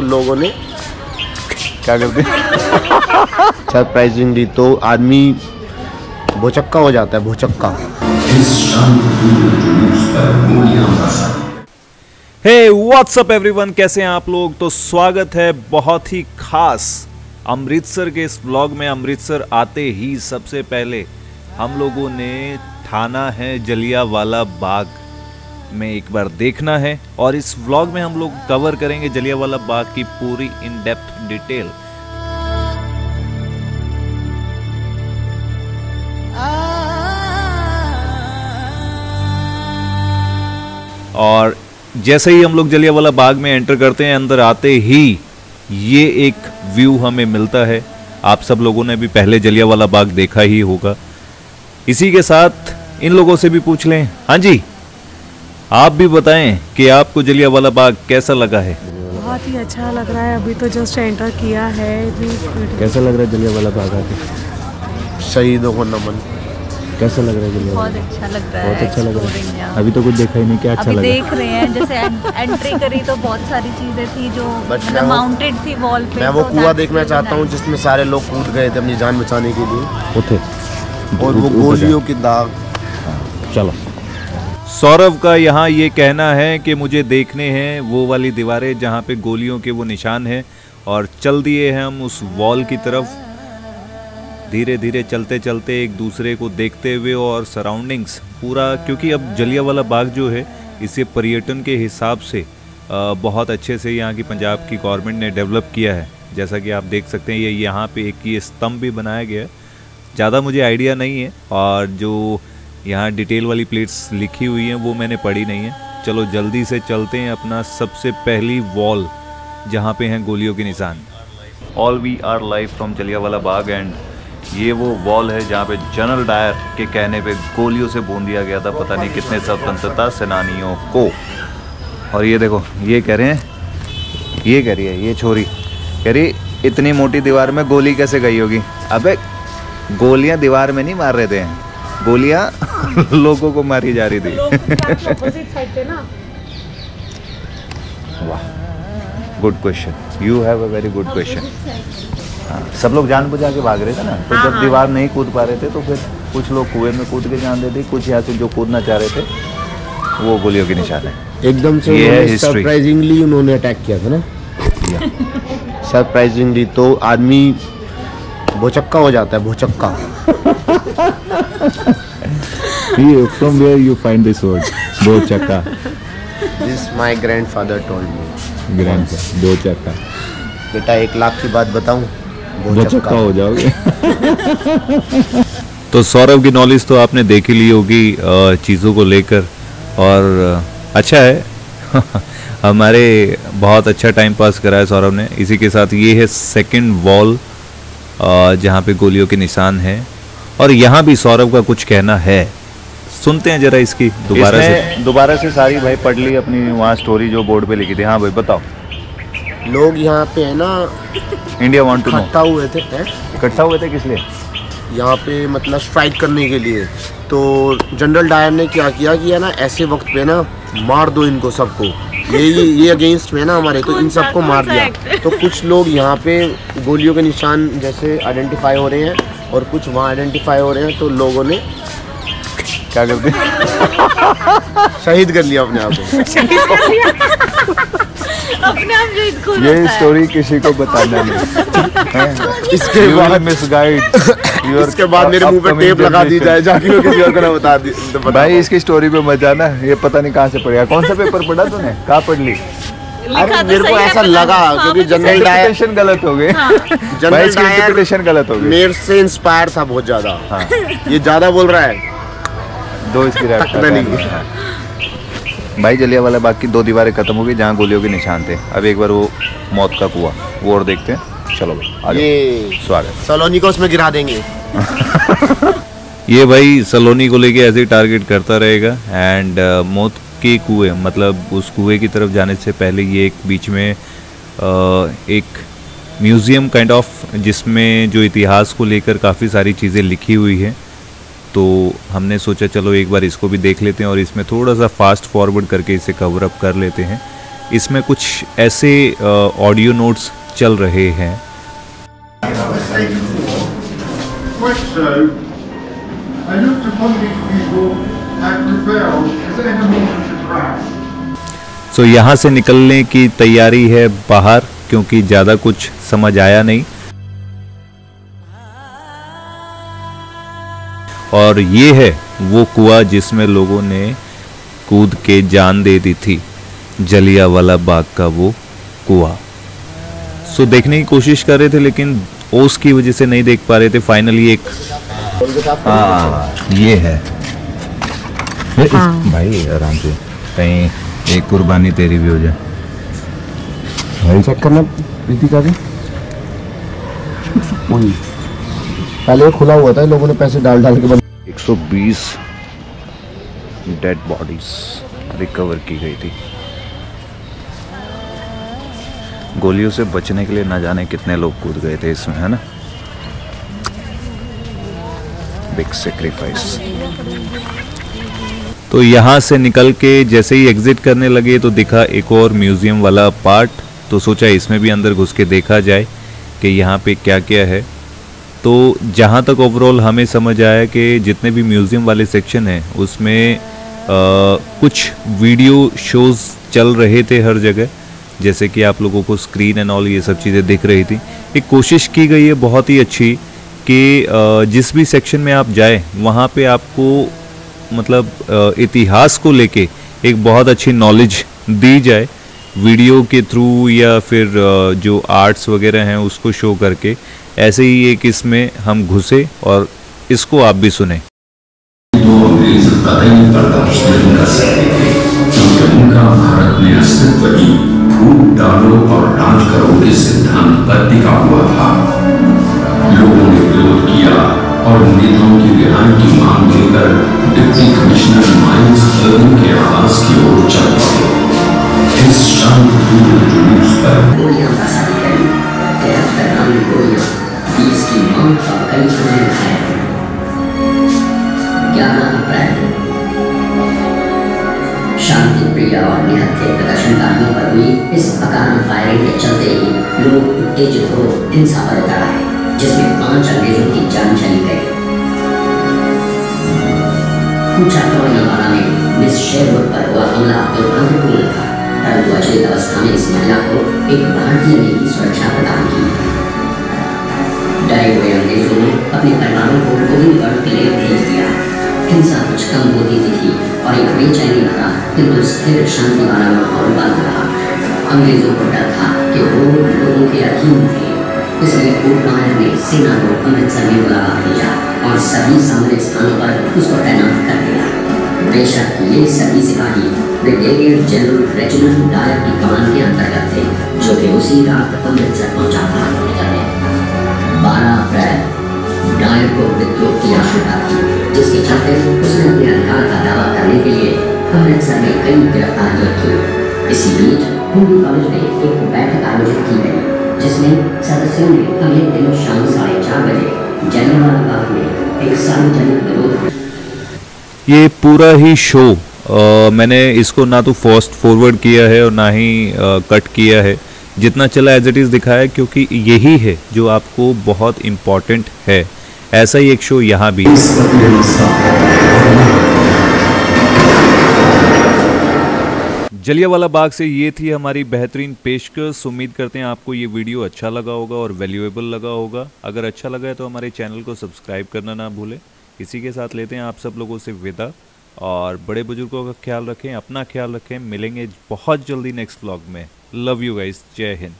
लोगों ने। क्या करते? सरप्राइजिंगली तो आदमी भोचक्का हो जाता है भोचक्का। हे व्हाट्सअप एवरीवन कैसे हैं आप लोग? तो स्वागत है बहुत ही खास अमृतसर के इस ब्लॉग में। अमृतसर आते ही सबसे पहले हम लोगों ने ठाना है जलियावाला बाग। में एक बार देखना है और इस व्लॉग में हम लोग कवर करेंगे जलियावाला बाग की पूरी इन डेप्थ डिटेल और जैसे ही हम लोग जलियावाला बाग में एंटर करते हैं, अंदर आते ही ये एक व्यू हमें मिलता है। आप सब लोगों ने भी पहले जलियावाला बाग देखा ही होगा। इसी के साथ इन लोगों से भी पूछ लें। हाँ जी? आप भी बताएँ कि आपको जलियावाला बाग कैसा लगा है? बहुत ही अच्छा लग रहा है। अभी तो जस्ट एंटर किया है। कैसा लग रहा है जलियावाला बाग आके? शहीदों को नमन। कैसा लग रहा है बहुत अच्छा लग रहा है। बहुत अच्छा लग रहा है। अभी तो कुछ देखा ही नहीं क्या अच्छा अभी लगा? देख रहे हैं जैसे एंट्री करी तो बहुत सारी चीज़ें थी जो But मैं वो- माउंटेड थी वॉल पे मैं वो तो कुआँ देखना चाहता हूँ. जिसमें सारे लोग कूद गए थे अपनी जान बचाने के लिए। उठे। और वो गोलियों की दाग। चलो। सौरभ का यहाँ ये कहना है कि मुझे देखने हैं वो वाली दीवारें जहाँ पे गोलियों के वो निशान हैं और चल दिए हैं हम उस वॉल की तरफ़। धीरे धीरे चलते चलते एक दूसरे को देखते हुए और सराउंडिंग्स पूरा, क्योंकि अब जलियावाला बाग जो है, इसे पर्यटन के हिसाब से बहुत अच्छे से यहाँ की पंजाब की गवर्नमेंट ने डेवलप किया है। जैसा कि आप देख सकते हैं, ये यहाँ पे एक ये स्तंभ भी बनाया गया है। ज़्यादा मुझे आइडिया नहीं है और जो यहाँ डिटेल वाली प्लेट्स लिखी हुई हैं, वो मैंने पढ़ी नहीं है। चलो जल्दी से चलते हैं अपना सबसे पहली वॉल जहाँ पे हैं गोलियों के निशान। All we are life from Jallianwala Bagh and ये वो वॉल है जहाँ पे जनरल डायर के कहने पे गोलियों से बूंद दिया गया था, पता नहीं कितने स्वतंत्रता सेनानियों को। और ये देखो, ये कह रहे हैं, ये कह रही है, ये छोरी। कह रही, इतनी मोटी दीवार में गोली कैसे गई होगी? अबे, गोलियाँ दीवार में नहीं मार रहे थे। गोलियाँ लोगों को मारी जा रही थी। वाह good question you have a very good question हाँ सब लोग जान बुझा के भाग रहे थे ना। तो जब दीवार नहीं कूद पा रहे थे तो फिर कुछ लोग कुएँ में कूद के जान देते कुछ यहाँ से जो कूदना चाह रहे थे वो गोलियों के निशान है। एकदम से ये है सरप्राइजिंगली उन्होंने अटैक किया था ना। सरप्राइजिंगली तो आदमी भोचक्का हो जाता है भोचक्का। From where you find this word दो चक्का this my grandfather told me grand दो चक्का बेटा एक लाख की बात बताऊँ? दो चक्का हो जाओगे। तो सौरभ की नॉलेज तो आपने देख ही ली होगी चीज़ों को लेकर। और अच्छा है हमारे बहुत अच्छा टाइम पास करा है सौरभ ने। इसी के साथ ये है सेकंड वॉल जहाँ पे गोलियों के निशान हैं। और यहाँ भी सौरभ का कुछ कहना है। सुनते हैं जरा इसकी दोबारा से। दोबारा से सारी भाई पढ़ ली अपनी वहाँ स्टोरी जो बोर्ड पे लिखी थी। हाँ भाई बताओ। लोग यहाँ पे है ना इंडिया वांट टू नो इकट्ठा हुए थे इकट्ठा हुए थे किस लिए? यहाँ पे मतलब स्ट्राइक करने के लिए। तो जनरल डायर ने क्या किया कि है ना ऐसे वक्त पे ना मार दो इनको सबको। ये ये ये अगेंस्ट में ना हमारे तो इन सबको मार दिया। तो कुछ लोग यहाँ पे गोलियों के निशान जैसे आइडेंटिफाई हो रहे हैं और कुछ वहाँ आइडेंटिफाई हो रहे हैं तो लोगों ने क्या करते शहीद कर लिया अपने आप को अपने आप जो इसको ये स्टोरी किसी को बताना नहीं। इसके बाद मिसगाइड इसके बाद मेरे मुँह पे टेप लगा दी जाए जाके किसी और को ना बता दी भाई इसकी स्टोरी पे मत जाना। ये पता नहीं कहाँ से पढ़ेगा कौन सा पेपर पढ़ा तूने? कहाँ पढ़ ली? अरे मेरे को ऐसा लगा क्योंकि जनरल डायर गलत हो गई। भाई जनरल इसकी डायर इंटरप्रिटेशन गलत हो गई। मेरे से इंस्पायर था बहुत ज़्यादा। हाँ। ये ज़्यादा बोल रहा है। दो इसकी भाई जलियावाला बाग की दो दीवारें खत्म हो गई जहाँ गोलियों के निशान थे। अब एक बार वो मौत का कुआ। वो और देखते हैं। चलो भाई ये स्वागत। सलोनी को उसमें गिरा देंगे। ये भाई सलोनी को लेके ऐसे ही टारगेट करता रहेगा। एंड मौत के कुएँ मतलब उस कुएँ की तरफ़ जाने से पहले ये एक बीच में uh, एक म्यूज़ियम काइंड ऑफ़ जिसमें जो इतिहास को लेकर काफ़ी सारी चीज़ें लिखी हुई हैं। तो हमने सोचा, चलो एक बार इसको भी देख लेते हैं और इसमें थोड़ा सा फास्ट फॉरवर्ड करके इसे कवर अप कर लेते हैं इसमें कुछ ऐसे ऑडियो नोट्स चल रहे हैं Quite so. सो यहाँ से निकलने की तैयारी है बाहर, क्योंकि ज़्यादा कुछ समझ आया नहीं और ये है वो कुआ जिसमें लोगों ने कूद के जान दे दी थी जलिया वाला बाग का वो कुआ। सो देखने की कोशिश कर रहे थे लेकिन ओस की वजह से नहीं देख पा रहे थे। फाइनली एक हाँ ये है। ये भाई आराम से। कहीं एक कुर्बानी तेरी भी हो जाए। भाई चेक करना प्रीति का भी? पहले खुला हुआ था लोगों ने पैसे डाल डाल के बंद 120 डेड बॉडीज रिकवर की गई थी। गोलियों से बचने के लिए ना जाने कितने लोग कूद गए थे इसमें, है ना? बिग सेक्रीफाइस तो यहाँ से निकल के जैसे ही एग्जिट करने लगे तो दिखा एक और म्यूज़ियम वाला पार्ट तो सोचा इसमें भी अंदर घुस के देखा जाए कि यहाँ पे क्या क्या है। तो जहाँ तक ओवरऑल हमें समझ आया कि जितने भी म्यूज़ियम वाले सेक्शन हैं उसमें अ, कुछ वीडियो शोज़ चल रहे थे हर जगह। जैसे कि आप लोगों को स्क्रीन एंड ऑल ये सब चीज़ें दिख रही थी। एक कोशिश की गई है बहुत ही अच्छी कि जिस भी सेक्शन में आप जाए वहाँ पे आपको मतलब इतिहास को लेके एक बहुत अच्छी नॉलेज दी जाए। वीडियो के थ्रू या फिर जो आर्ट्स वगैरह हैं उसको शो करके। ऐसे ही एक इसमें हम घुसे और इसको आप भी सुने। तो फूट डालो और राज करो के सिद्धांत पर टिका हुआ था। लोगों ने विरोध किया और नेताओं की रिहाई की मांग लेकर डिप्टी कमिश्नर के आवास की ओर चल पड़े इस शांतिपूर्ण जुलूस पर हिंसा पर उतर आए जिसमें पाँच अंग्रेज़ों की जान चली गई। कुछ पूछा वाला में मिस शेरवुड पर हुआ हमला दुर्भाग्यपूर्ण था। परंतु अचेत अवस्था में इस महिला को एक भारतीय ने ही सुरक्षा प्रदान की। डरे हुए अंग्रेज़ों ने अपने परिवारों को गोविंदगढ़ के लिए भेज दिया। हिंसा कुछ कम होती थी और एक बेचैनी भरा किंतु स्थिर, शांति वाला माहौल बन रहा अंग्रेज़ों को डर था कि वो लोगों के अधीन थे। इसलिए कोटमायर ने सेना को अमृतसर में बुलावा भेजा और सभी सामरिक स्थानों पर उसको तैनात कर दिया। बेशक ये सभी सिपाही ब्रिगेडियर जनरल रेजिडेंट डायर की कमान के अंतर्गत थे, जो कि उसी रात अमृतसर पहुँचा था बारह अप्रैल, डायर को विद्रोह की आशंका थी जिसके चलते उसने अपने अधिकार का दावा करने के लिए अमृतसर में कई गिरफ्तारियाँ की। इसी बीच हिंदू कॉलेज में एक बैठक आयोजित की गई। जिसमें सदस्यों ने अगले दिन शाम साढ़े चार बजे जलियांवाला बाग में एक सार्वजनिक विरोध ये पूरा ही शो अ, मैंने इसको ना तो फास्ट फॉरवर्ड किया है और ना ही आ, कट किया है। जितना चला एज इट इज़ दिखाया है, क्योंकि यही है जो आपको बहुत इंपॉर्टेंट है। ऐसा ही एक शो यहाँ भी। जलियावाला बाग से ये थी हमारी बेहतरीन पेशकश। उम्मीद करते हैं आपको ये वीडियो अच्छा लगा होगा और वैल्यूएबल लगा होगा। अगर अच्छा लगा है तो हमारे चैनल को सब्सक्राइब करना ना भूलें। इसी के साथ लेते हैं आप सब लोगों से विदा। और बड़े बुज़ुर्गों का ख्याल रखें, अपना ख्याल रखें। मिलेंगे बहुत जल्दी नेक्स्ट ब्लॉग में। लव यू गाइस जय हिंद